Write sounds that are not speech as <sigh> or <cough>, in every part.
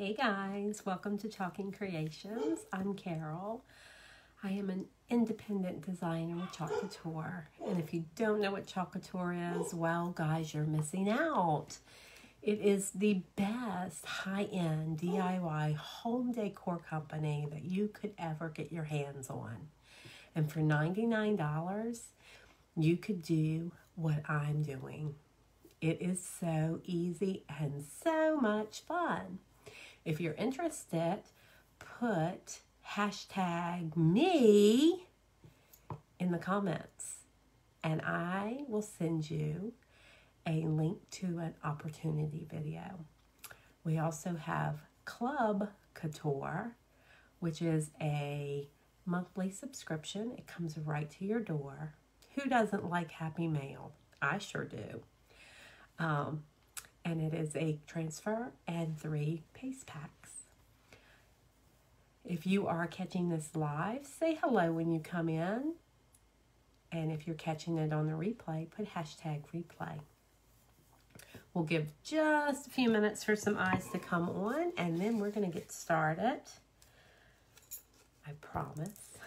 Hey guys, welcome to Chalking Creations. I'm Carole. I am an independent designer with Chalk Couture. And if you don't know what Chalk Couture is, well, guys, you're missing out. It is the best high-end DIY home decor company that you could ever get your hands on. And for $99, you could do what I'm doing. It is so easy and so much fun. If you're interested, put hashtag me in the comments and I will send you a link to an opportunity video. We also have Club Couture, which is a monthly subscription. It comes right to your door. Who doesn't like Happy Mail? I sure do. Um, and it is a transfer and three paste packs. If you are catching this live, say hello when you come in. And if you're catching it on the replay, put hashtag replay. We'll give just a few minutes for some eyes to come on, and then we're going to get started. I promise.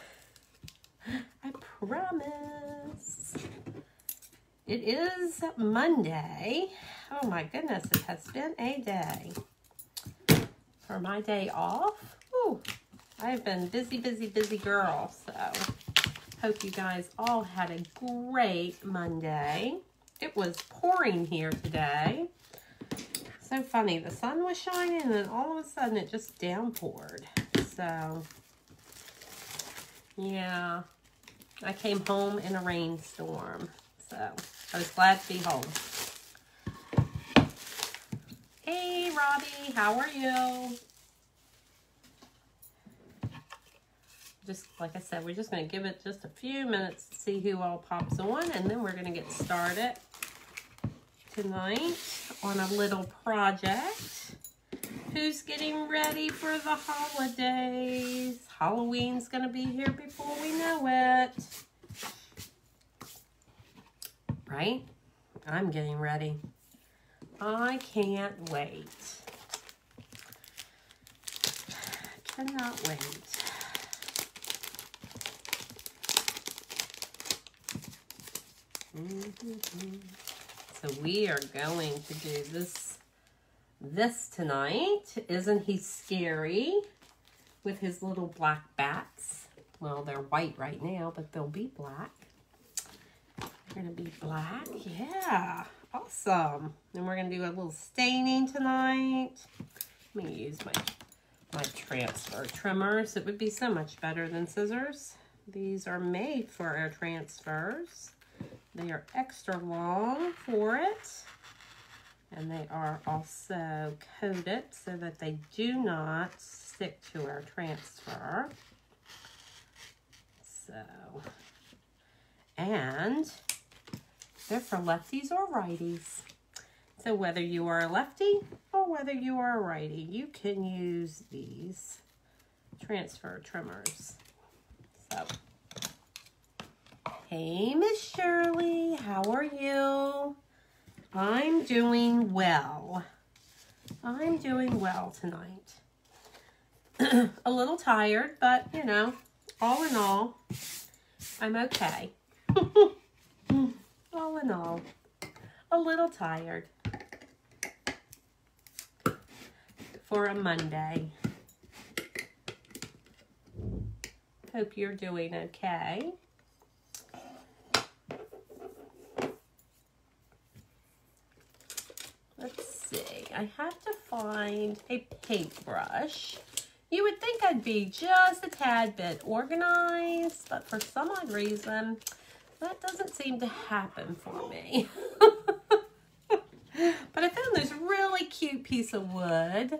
<laughs> I promise. It is Monday. Oh my goodness, it has been a day. For my day off, ooh, I've been busy, busy, busy girl. So, hope you guys all had a great Monday. It was pouring here today. So funny, the sun was shining and then all of a sudden it just downpoured. So, yeah, I came home in a rainstorm. So, I was glad to be home. Hey, Robbie, how are you? Just like I said, we're just going to give it just a few minutes to see who all pops on, and then we're going to get started tonight on a little project. Who's getting ready for the holidays? Halloween's going to be here before we know it. Right? I'm getting ready. I can't wait. Cannot wait. Mm -hmm. So we are going to do this this tonight. Isn't he scary? With his little black bats. Well, they're white right now, but they'll be black. Going to be black. Yeah. Awesome. Then we're going to do a little staining tonight. Let me use my, my transfer trimmers. It would be so much better than scissors. These are made for our transfers. They are extra long for it. And they are also coated so that they do not stick to our transfer. So, and they're for lefties or righties. So whether you are a lefty or whether you are a righty, you can use these transfer trimmers. So, hey, Miss Shirley, how are you? I'm doing well. I'm doing well tonight. <clears throat> a little tired, but, you know, all in all, I'm okay. <laughs> all in all, a little tired for a Monday. Hope you're doing okay. Let's see, I have to find a paintbrush. You would think I'd be just a tad bit organized, but for some odd reason, that doesn't seem to happen for me. <laughs> but I found this really cute piece of wood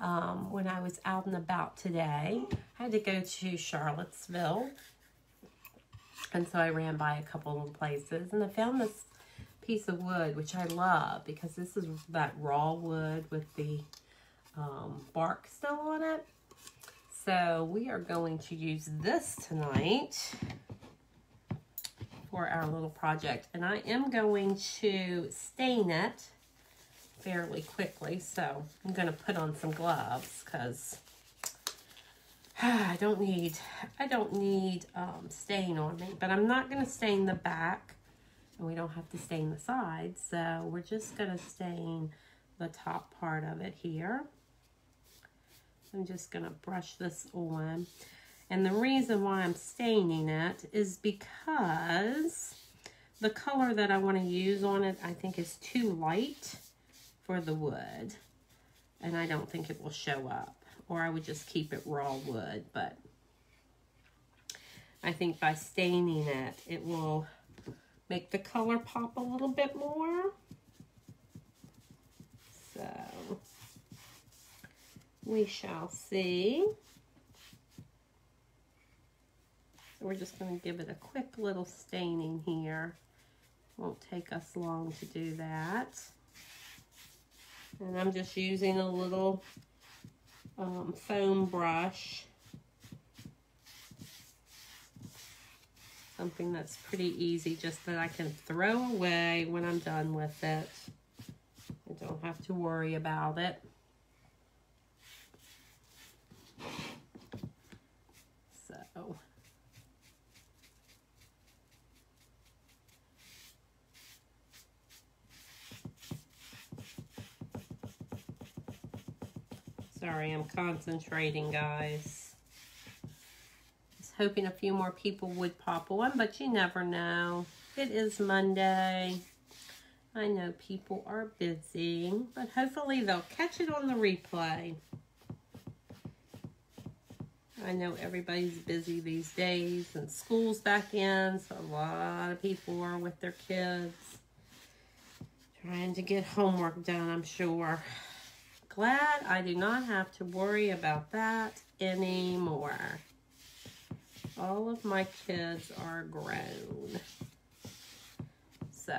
um, when I was out and about today. I had to go to Charlottesville. And so I ran by a couple of places and I found this piece of wood, which I love because this is that raw wood with the um, bark still on it. So we are going to use this tonight for our little project. And I am going to stain it fairly quickly. So I'm going to put on some gloves because <sighs> I don't need, I don't need um, stain on me, but I'm not going to stain the back and we don't have to stain the sides. So we're just going to stain the top part of it here. I'm just going to brush this on. And the reason why I'm staining it is because the color that I want to use on it, I think is too light for the wood. And I don't think it will show up. Or I would just keep it raw wood. But I think by staining it, it will make the color pop a little bit more. So, we shall see. We're just going to give it a quick little staining here. Won't take us long to do that. And I'm just using a little um, foam brush. Something that's pretty easy, just that I can throw away when I'm done with it. I don't have to worry about it. So... Sorry, I'm concentrating, guys. Just hoping a few more people would pop on, but you never know. It is Monday. I know people are busy, but hopefully they'll catch it on the replay. I know everybody's busy these days and school's back in, so a lot of people are with their kids trying to get homework done, I'm sure glad I do not have to worry about that anymore. All of my kids are grown. So,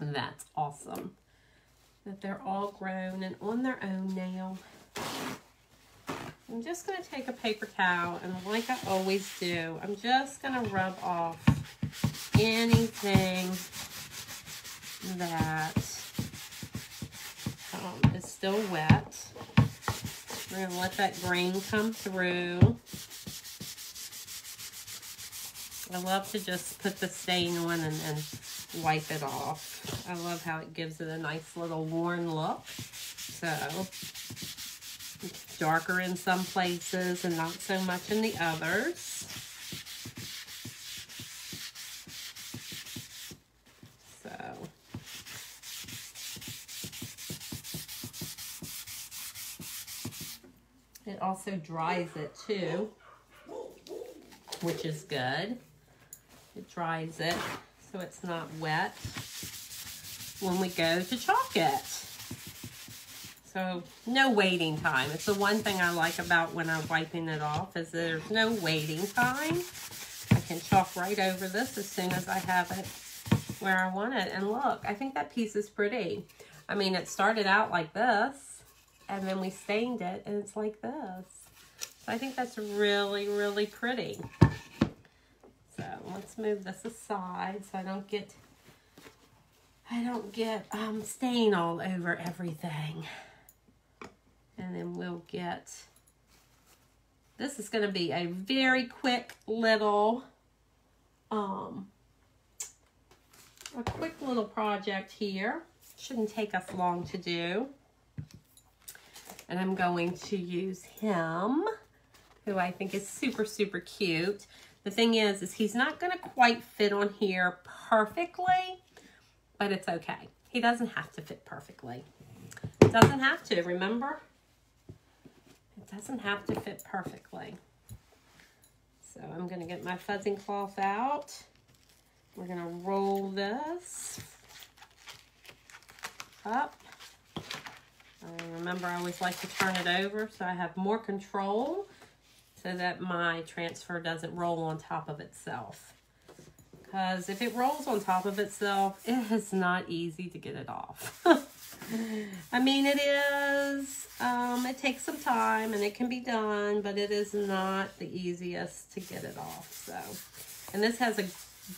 that's awesome. That they're all grown and on their own now. I'm just going to take a paper towel and like I always do, I'm just going to rub off anything that um, is still wet. We're going to let that grain come through. I love to just put the stain on and then wipe it off. I love how it gives it a nice little worn look. So, darker in some places and not so much in the others. Also dries it too, which is good. It dries it so it's not wet when we go to chalk it. So no waiting time. It's the one thing I like about when I'm wiping it off is there's no waiting time. I can chalk right over this as soon as I have it where I want it. And look, I think that piece is pretty. I mean, it started out like this and then we stained it and it's like this. So I think that's really, really pretty. So let's move this aside so I don't get, I don't get um, stain all over everything. And then we'll get, this is going to be a very quick little, um, a quick little project here. Shouldn't take us long to do and I'm going to use him, who I think is super, super cute. The thing is, is he's not going to quite fit on here perfectly, but it's okay. He doesn't have to fit perfectly. Doesn't have to, remember? It doesn't have to fit perfectly. So I'm going to get my fuzzing cloth out. We're going to roll this up remember, I always like to turn it over so I have more control so that my transfer doesn't roll on top of itself. Because if it rolls on top of itself, it is not easy to get it off. <laughs> I mean, it is. Um, it takes some time and it can be done, but it is not the easiest to get it off. So, and this has a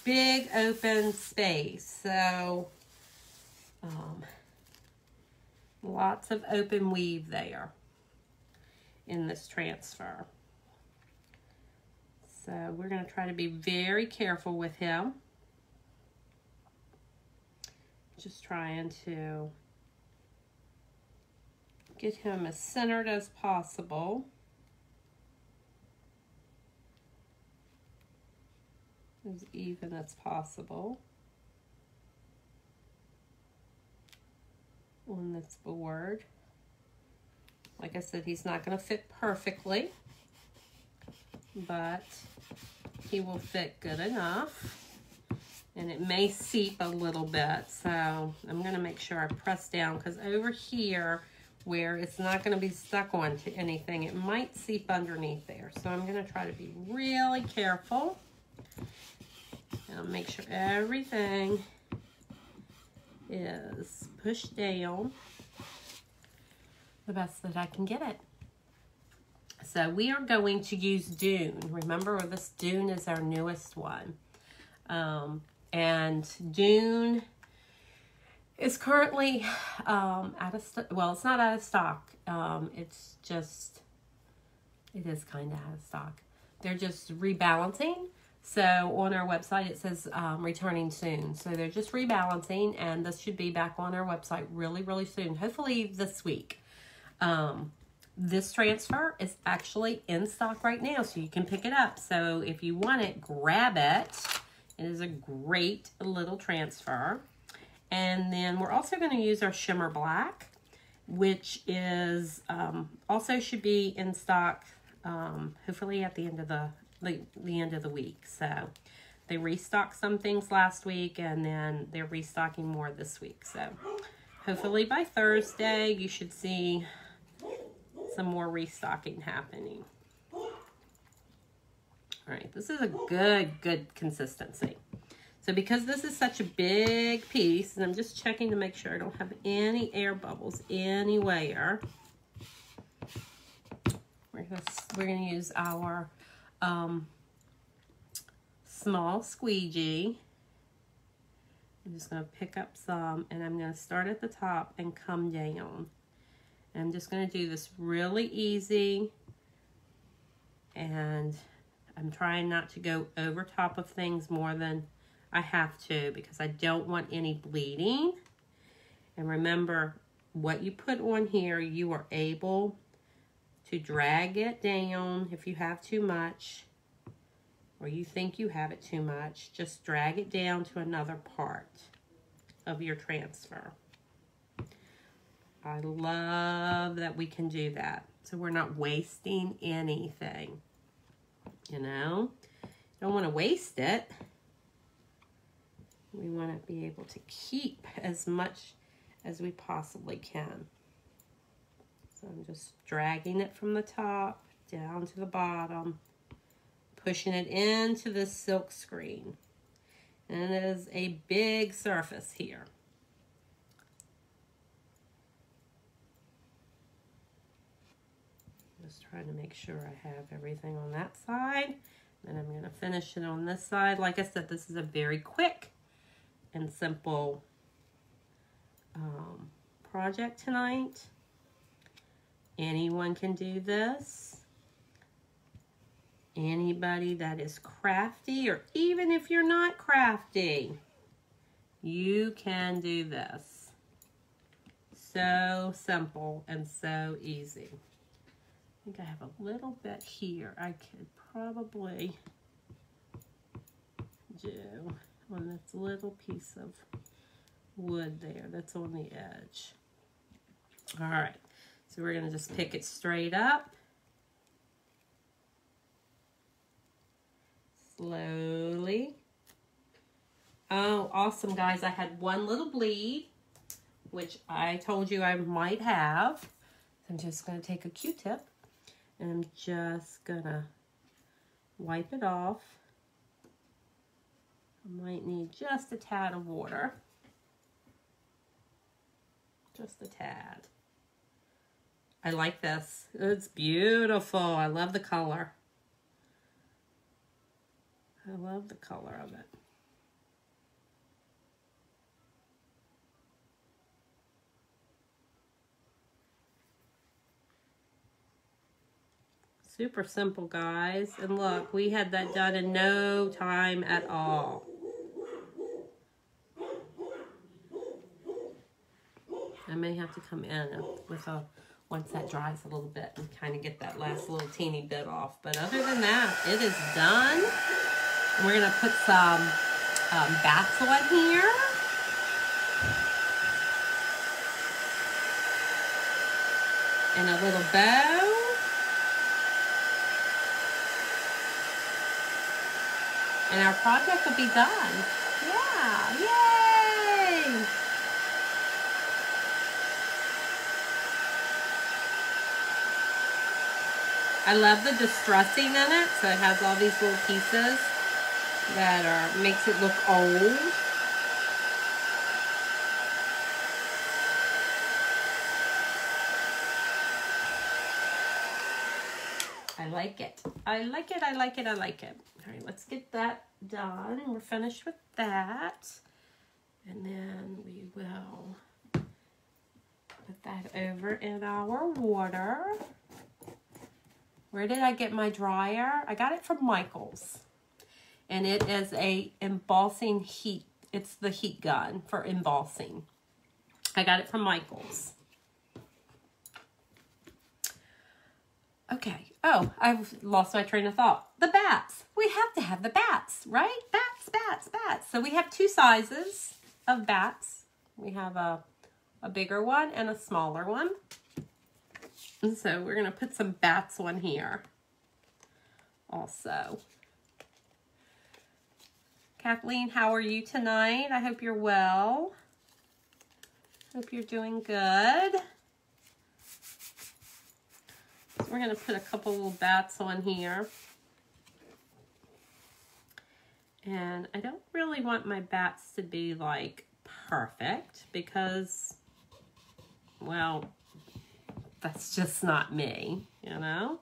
big open space. So, Um, lots of open weave there in this transfer. So we're going to try to be very careful with him. Just trying to get him as centered as possible. As even as possible. On this board. Like I said, he's not going to fit perfectly, but he will fit good enough. And it may seep a little bit, so I'm going to make sure I press down because over here, where it's not going to be stuck onto anything, it might seep underneath there. So I'm going to try to be really careful. And I'll make sure everything is pushed down the best that I can get it. So we are going to use Dune. Remember, this Dune is our newest one. Um, and Dune is currently um, out of stock. Well, it's not out of stock. Um, it's just, it is kind of out of stock. They're just rebalancing. So on our website, it says um, returning soon. So they're just rebalancing, and this should be back on our website really, really soon. Hopefully this week. Um, this transfer is actually in stock right now, so you can pick it up. So if you want it, grab it. It is a great little transfer. And then we're also going to use our Shimmer Black, which is um, also should be in stock um, hopefully at the end of the, the, the end of the week. So they restocked some things last week and then they're restocking more this week. So hopefully by Thursday you should see some more restocking happening. All right, this is a good, good consistency. So because this is such a big piece, and I'm just checking to make sure I don't have any air bubbles anywhere, we're gonna, we're gonna use our um, small squeegee. I'm just gonna pick up some, and I'm gonna start at the top and come down. I'm just going to do this really easy. And I'm trying not to go over top of things more than I have to because I don't want any bleeding. And remember, what you put on here, you are able to drag it down if you have too much or you think you have it too much. Just drag it down to another part of your transfer. I love that we can do that. So we're not wasting anything. You know, don't want to waste it. We want to be able to keep as much as we possibly can. So I'm just dragging it from the top down to the bottom, pushing it into the silk screen. And it is a big surface here. Just trying to make sure I have everything on that side. And I'm going to finish it on this side. Like I said, this is a very quick and simple um, project tonight. Anyone can do this. Anybody that is crafty, or even if you're not crafty, you can do this. So simple and so easy I think I have a little bit here I could probably do on this little piece of wood there that's on the edge. All right, so we're gonna just pick it straight up. Slowly. Oh, awesome, guys. I had one little bleed, which I told you I might have. I'm just going to take a Q-tip and I'm just gonna wipe it off. I might need just a tad of water. Just a tad. I like this. It's beautiful. I love the color. I love the color of it. Super simple, guys. And look, we had that done in no time at all. I may have to come in with a once that dries a little bit and kind of get that last little teeny bit off. But other than that, it is done. We're going to put some um, bath on here. And a little bow. And our project will be done. Yeah, yay! I love the distressing in it. So it has all these little pieces that are makes it look old. I like it. I like it. I like it. I like it. All right, let's get that done. We're finished with that. And then we will put that over in our water. Where did I get my dryer? I got it from Michael's. And it is a embossing heat. It's the heat gun for embossing. I got it from Michael's. Okay. Oh, I've lost my train of thought. The bats. We have to have the bats, right? Bats, bats, bats. So we have two sizes of bats. We have a, a bigger one and a smaller one. And so we're going to put some bats on here also. Kathleen, how are you tonight? I hope you're well. Hope you're doing good. So we're going to put a couple little bats on here. And I don't really want my bats to be like perfect because, well, that's just not me, you know?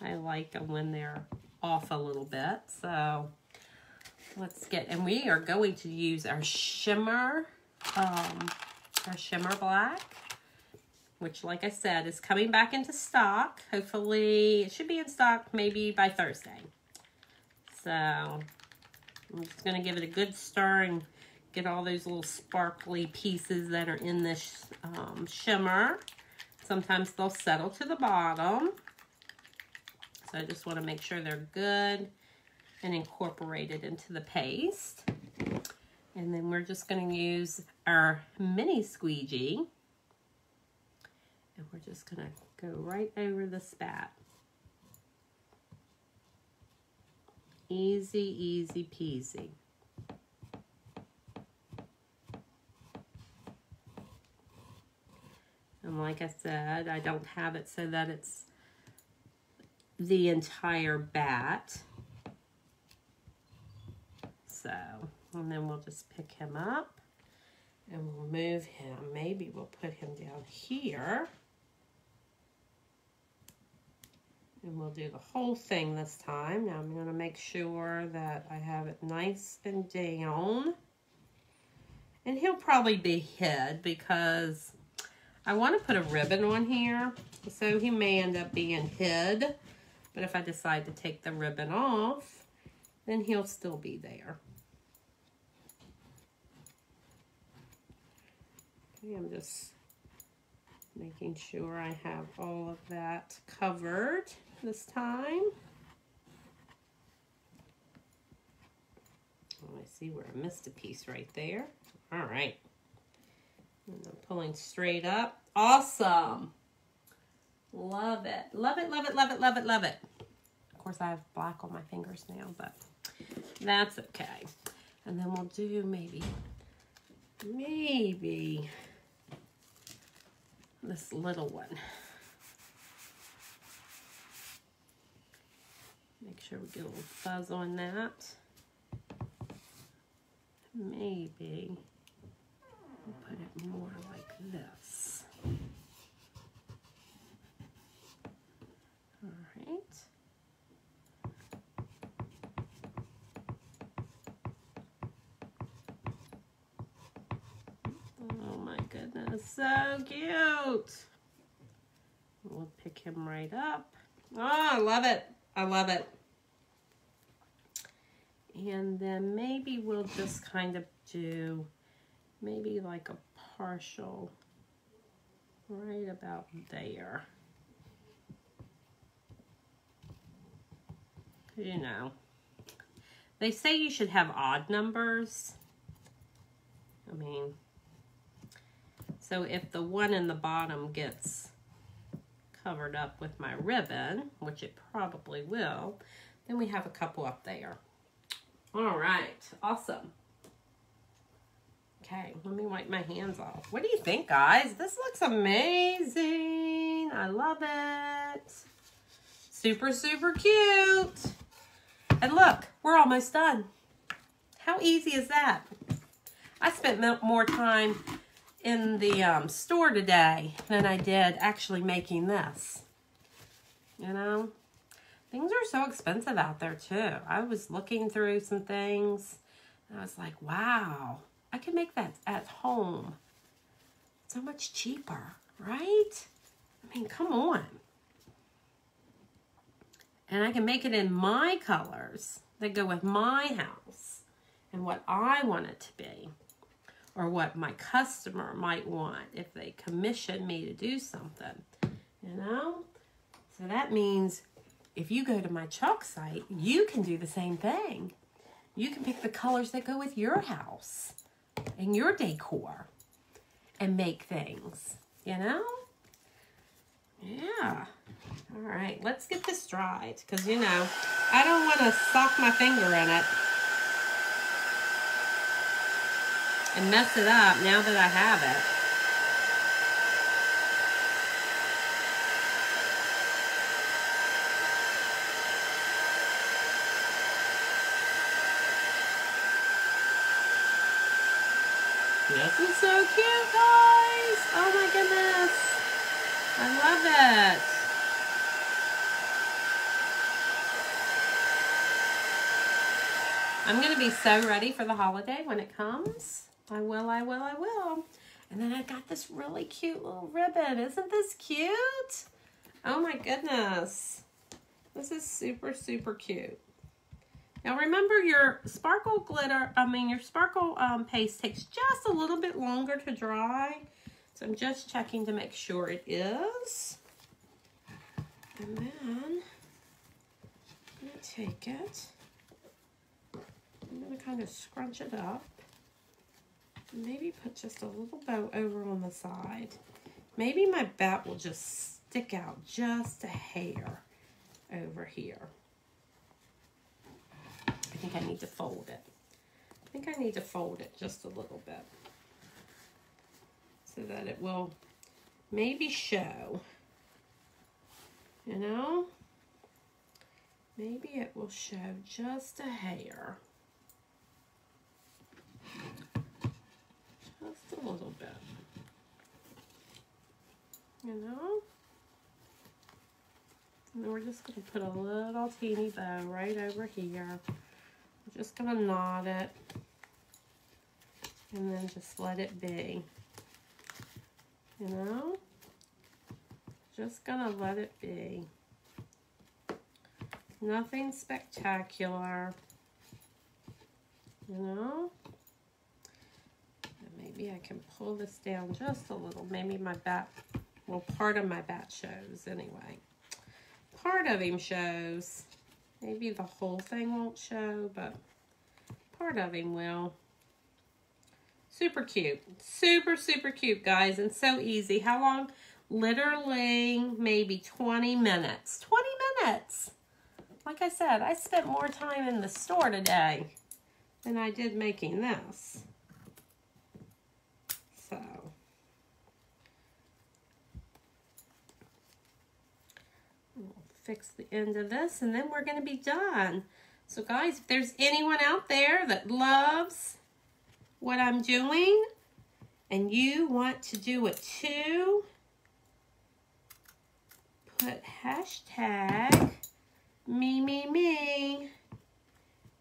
I like them when they're off a little bit. So let's get, and we are going to use our shimmer, um, our shimmer black, which like I said, is coming back into stock. Hopefully it should be in stock maybe by Thursday. So I'm just going to give it a good stir and get all those little sparkly pieces that are in this um, shimmer. Sometimes they'll settle to the bottom. So I just want to make sure they're good and incorporated into the paste. And then we're just going to use our mini squeegee. And we're just going to go right over the spat. Easy, easy peasy. And like I said, I don't have it so that it's the entire bat. So, and then we'll just pick him up and we'll move him. Maybe we'll put him down here. And we'll do the whole thing this time. Now I'm going to make sure that I have it nice and down. And he'll probably be hid because I want to put a ribbon on here. So he may end up being hid. But if I decide to take the ribbon off, then he'll still be there. Okay, I'm just making sure I have all of that covered this time. Oh, I see where I missed a piece right there. All right. And I'm pulling straight up. Awesome. Love it. Love it, love it, love it, love it, love it. Of course, I have black on my fingers now, but that's okay. And then we'll do maybe, maybe this little one. Make sure we get a little fuzz on that. Maybe we'll put it more like this. All right. Oh my goodness, so cute. We'll pick him right up Oh, I love it. I love it. And then maybe we'll just kind of do maybe like a partial right about there. You know, they say you should have odd numbers. I mean, so if the one in the bottom gets covered up with my ribbon, which it probably will, then we have a couple up there. All right, awesome. Okay, let me wipe my hands off. What do you think, guys? This looks amazing. I love it. Super, super cute. And look, we're almost done. How easy is that? I spent more time in the um, store today than I did actually making this. You know? Things are so expensive out there too. I was looking through some things and I was like, wow, I can make that at home so much cheaper, right? I mean, come on. And I can make it in my colors that go with my house and what I want it to be or what my customer might want if they commission me to do something, you know? So that means if you go to my chalk site, you can do the same thing. You can pick the colors that go with your house and your decor and make things, you know? Yeah. All right, let's get this dried because, you know, I don't want to sock my finger in it and mess it up now that I have it. Is so cute, guys. Oh my goodness. I love it. I'm going to be so ready for the holiday when it comes. I will, I will, I will. And then I got this really cute little ribbon. Isn't this cute? Oh my goodness. This is super, super cute. Now remember your sparkle glitter, I mean your sparkle um, paste takes just a little bit longer to dry. So I'm just checking to make sure it is. And then I'm to take it. I'm to kind of scrunch it up. Maybe put just a little bow over on the side. Maybe my bat will just stick out just a hair over here think I need to fold it. I think I need to fold it just a little bit so that it will maybe show, you know? Maybe it will show just a hair. Just a little bit. You know? And then we're just going to put a little teeny bow right over here just gonna knot it and then just let it be. You know? Just gonna let it be. Nothing spectacular. You know? And maybe I can pull this down just a little. Maybe my bat, well, part of my bat shows anyway. Part of him shows. Maybe the whole thing won't show, but part of him will. Super cute. Super, super cute, guys, and so easy. How long? Literally maybe 20 minutes. 20 minutes! Like I said, I spent more time in the store today than I did making this. So... fix the end of this and then we're going to be done. So guys, if there's anyone out there that loves what I'm doing and you want to do it too, put hashtag me, me, me,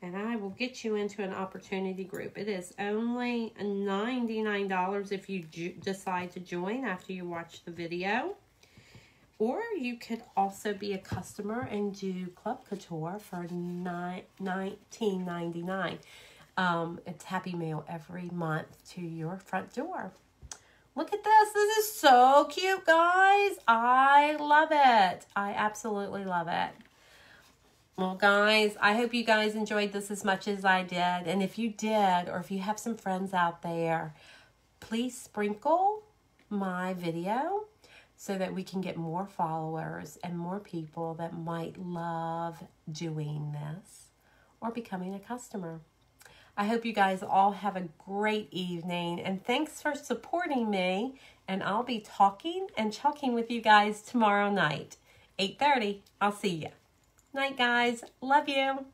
and I will get you into an opportunity group. It is only $99 if you decide to join after you watch the video Or you could also be a customer and do Club Couture for nine, $19.99. Um, it's Happy Mail every month to your front door. Look at this. This is so cute, guys. I love it. I absolutely love it. Well, guys, I hope you guys enjoyed this as much as I did. And if you did, or if you have some friends out there, please sprinkle my video so that we can get more followers and more people that might love doing this or becoming a customer. I hope you guys all have a great evening and thanks for supporting me. And I'll be talking and chalking with you guys tomorrow night, 8.30. I'll see you. Night, guys. Love you.